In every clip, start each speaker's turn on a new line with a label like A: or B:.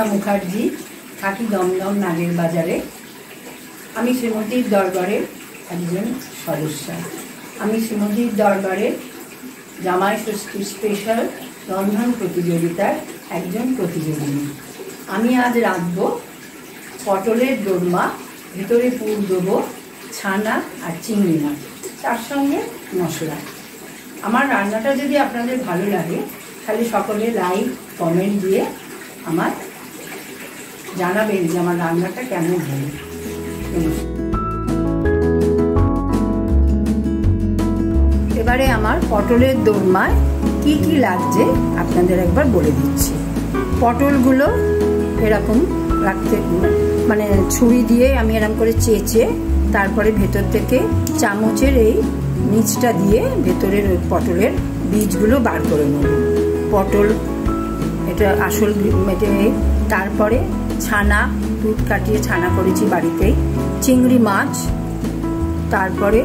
A: কৃষ্ণা মুখার্জি, থাকি দমদম নাগের বাজারে। আমি শ্রীমতীর দরবারের একজন সদস্য। আমি শ্রীমতীর দরবারে জামাই ষষ্ঠী স্পেশাল রন্ধন প্রতিযোগিতার একজন প্রতিযোগিনী। আমি আজ রাঁধব পটলের দোরমা, ভেতরে পুর দেবো ছানা আর চিংড়ি মাছ, তার সঙ্গে মশলা। আমার রান্নাটা যদি আপনাদের ভালো লাগে, তাহলে সকলে লাইক কমেন্ট দিয়ে আমার জানাবেন যে আমার রান্নাটা কেমন হলো। এবারে আমার পটলের দোরমায় কি কি লাগছে আপনাদের একবার বলে দিচ্ছি। পটলগুলো এরকম রাখতে মানে ছুরি দিয়ে আমি এরকম করে চেঁচে তারপরে ভেতর থেকে চামচের এই নিচটা দিয়ে ভেতরের ওই পটলের বীজগুলো বার করে নেব। পটল এটা আসল মেটে তারপরে ছানা, দুধ কাটিয়ে ছানা করেছি বাড়িতেই চিংড়ি মাছ, তারপরে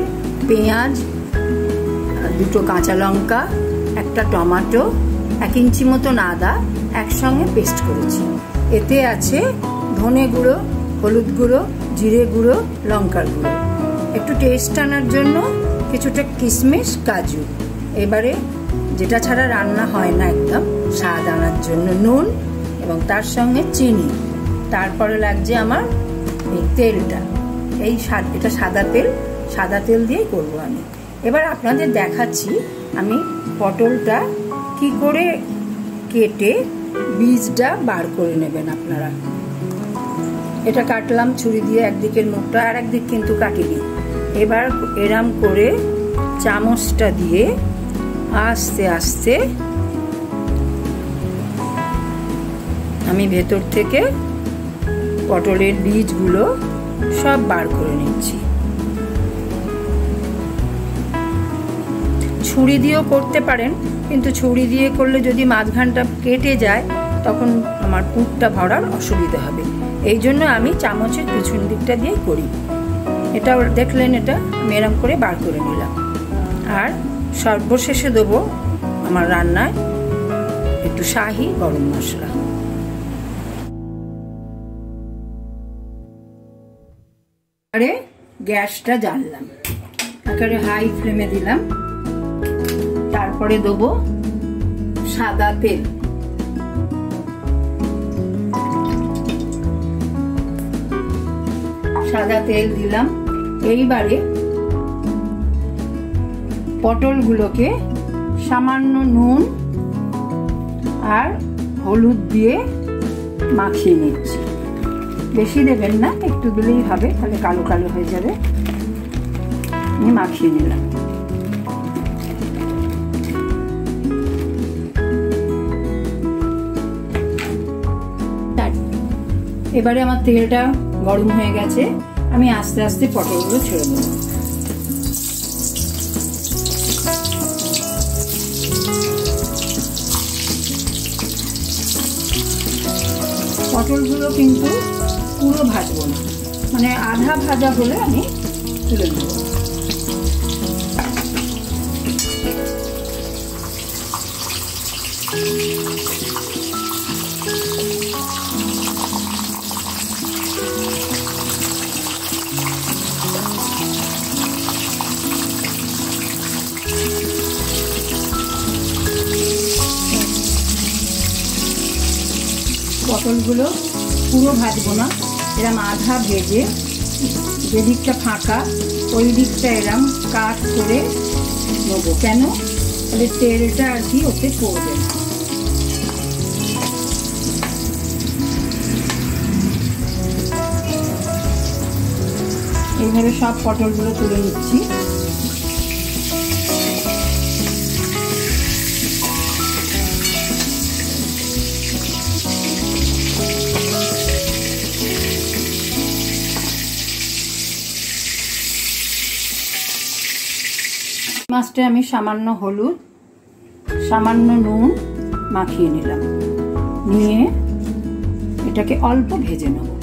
A: পেঁয়াজ দুটো কাঁচা লঙ্কা, একটা টমাটো, এক ইঞ্চি মতন আদা একসঙ্গে পেস্ট করেছি। এতে আছে ধনে গুঁড়ো, হলুদ গুঁড়ো, জিরে গুঁড়ো, লঙ্কার গুঁড়ো। একটু টেস্ট আনার জন্য কিছুটা কিশমিশ কাজু। এবারে যেটা ছাড়া রান্না হয় না একদম, স্বাদ আনার জন্য নুন এবং তার সঙ্গে চিনি। তারপরে লাগছে আমার তেলটা। এই এটা সাদা তেল সাদা তেল দিয়েই করব আমি। এবার আপনাদের দেখাচ্ছি আমি পটলটা কি করে কেটে বীজটা বার করে নেবেন আপনারা। এটা কাটলাম ছুরি দিয়ে একদিকের মুখটা, আর একদিক কিন্তু কাটিনি। এবার এরাম করে চামচটা দিয়ে আস্তে আস্তে আমি ভেতর থেকে পটলের বীজগুলো সব বার করে নিচ্ছি। ছুরি দিয়েও করতে পারেন, কিন্তু ছুরি দিয়ে করলে যদি মাঝখানটা কেটে যায়, তখন আমার পুরটা ভরার অসুবিধা হবে। এই জন্য আমি চামচের পিছন দিকটা দিয়ে করি। এটা দেখলেন, এটা আমি এরম করে বার করে নিলাম। আর সর্বশেষে দেবো আমার রান্নায় একটু শাহি গরম মশলা। আরে গ্যাসটা জানলাম একেবারে হাই ফ্লেমে দিলাম। তারপরে দেবো সাদা তেল। সাদা তেল দিলাম। এইবারে পটলগুলোকে সামান্য নুন আর হলুদ দিয়ে মাখিয়ে নিচ্ছি। বেশি দেবেন না, একটু দিলেই হবে, তাহলে কালো কালো হয়ে যাবে। আমি মাখিয়ে নিলাম। এবারে আমার তেলটা গরম হয়ে গেছে, আমি আস্তে আস্তে পটলগুলো ছেড়ে দেবো। পটলগুলো কিন্তু পুরো ভাজবো না। মানে আধা ভাজা হলে আমি তুলে দেবো পটলগুলো পুরো ভাজবো না। এরম আধা ভেজে যে দিকটা ফাঁকা, ওই দিকটা এরম কাট করে নেব। কেন? তাহলে তেলটা আর কি ওতে পড়বে। এইভাবে সব পটলগুলো তুলে নিচ্ছি। মাছটা আমি সামান্য হলুদ সামান্য নুন মাখিয়ে নিলাম। নিয়ে এটাকে অল্প ভেজে নেব।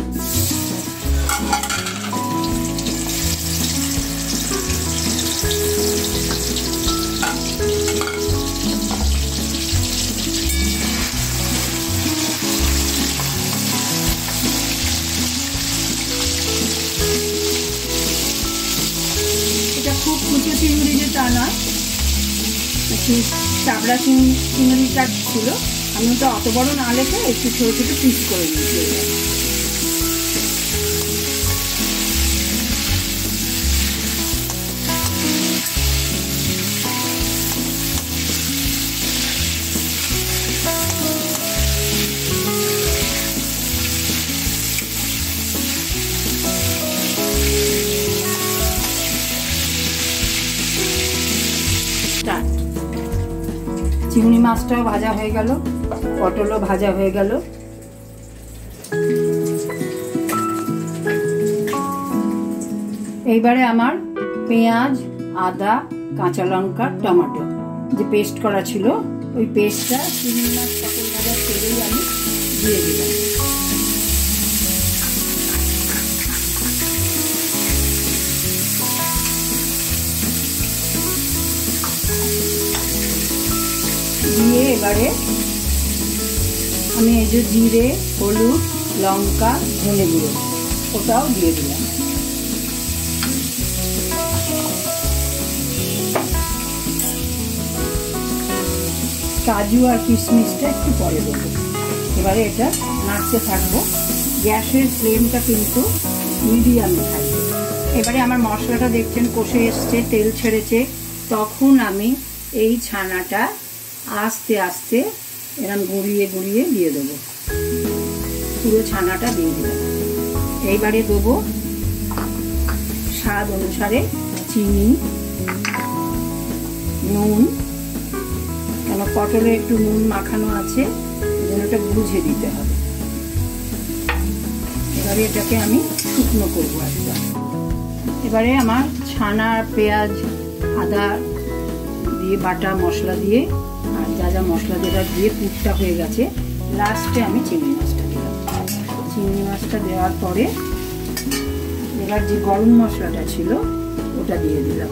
A: চাবড়া চিংড়ি চিংড়িটা ছিল। আমি ওটা অত বড় না লেখে একটু ছোটো ছোটো পিস করে নিয়েছি চিংড়ি মাছটাও ভাজা হয়ে গেল, পটলও ভাজা হয়ে গেল। এইবারে আমার পেঁয়াজ, আদা, কাঁচা লঙ্কা, টমেটো। যে পেস্ট করা ছিল, ওই পেস্টটা চিংড়ি মাছ পটল ভাজার তেলেই আমি দিয়ে দিলাম। দিয়ে এবারে আমি এই যে জিরে, হলুদ, লঙ্কা, ধনে গুঁড়ো, ওটাও দিয়ে দিলাম। কাজু আর কিশমিশটা একটু পরে দেবো। এবারে এটা নাড়তে থাকব। গ্যাসের ফ্লেমটা কিন্তু মিডিয়ামে থাকবে। এবারে আমার মশলাটা দেখছেন কষে এসছে, তেল ছেড়েছে। তখন আমি এই ছানাটা আস্তে আস্তে এরম গড়িয়ে গড়িয়ে দিয়ে দেবো। পুরো ছানাটা দিয়ে দিলাম। এইবারে দেবো স্বাদ অনুসারে চিনি, নুন, কেন পটলে একটু নুন মাখানো আছে ওটা বুঝে দিতে হবে। এবারে এটাকে আমি শুকনো করব একদম। এবারে আমার ছানা, পেঁয়াজ, আদা দিয়ে বাটা মশলা দিয়ে আর যা যা মশলা দেওয়া দিয়ে পুরটা হয়ে গেছে লাস্টে আমি চিংড়ি মাছটা দিলাম। চিংড়ি মাছটা দেওয়ার পরে এবার যে গরম মশলাটা ছিল, ওটা দিয়ে দিলাম।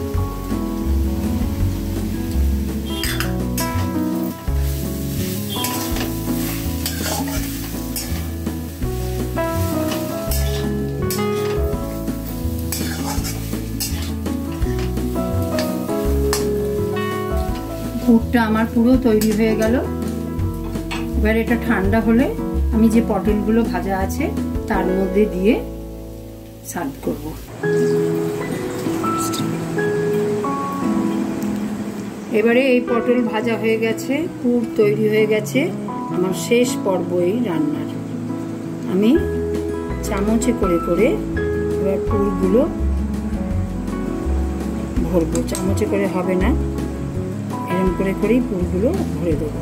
A: পুরটা আমার পুরো তৈরি হয়ে গেল। এবার এটা ঠান্ডা হলে আমি যে পটলগুলো ভাজা আছে, তার মধ্যে দিয়ে সার্ভ করব। এবারে এই পটল ভাজা হয়ে গেছে, পুর তৈরি হয়ে গেছে। আমার শেষ পর্ব এই রান্নার। আমি চামচে করে করে এবার পুরগুলো ভরবো। চামচে করে হবে না। এরম করে করেই পুরগুলো ভরে দেবো।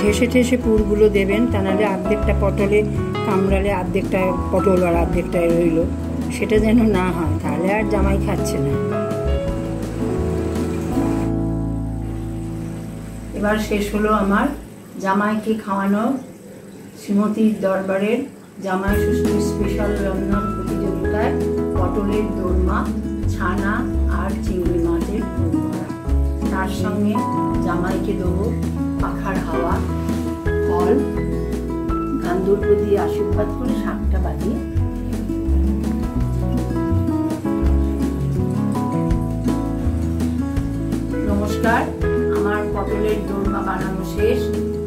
A: ঠেসে ঠেসে পুরগুলো দেবেন, তা নাহলে অর্ধেকটা পটলে কামড়ালে অর্ধেকটা পটল আর অর্ধেকটা রইল। সেটা যেন না হয়, তাহলে আর জামাই খাচ্ছে না। এবার শেষ হলো আমার জামাইকে খাওয়ানো শ্রীমতীর দরবারের জামাই ষষ্ঠী স্পেশাল রন্ধন প্রতিযোগিতায় পটলের দোরমা, ছানা আর চিংড়ি মাছের তার সঙ্গে জামাইকে দেবো পাখার হাওয়া, ফল গান্ধর্ব দিয়ে আশীর্বাদ করে শাকটা বাজিয়ে নমস্কার। পটলের দোরমা বানানো শেষ।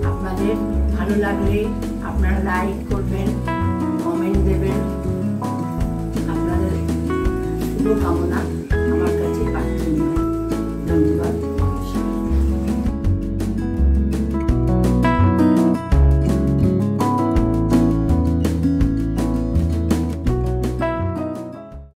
A: আপনাদের ভালো লাগলে আপনারা লাইক করবেন।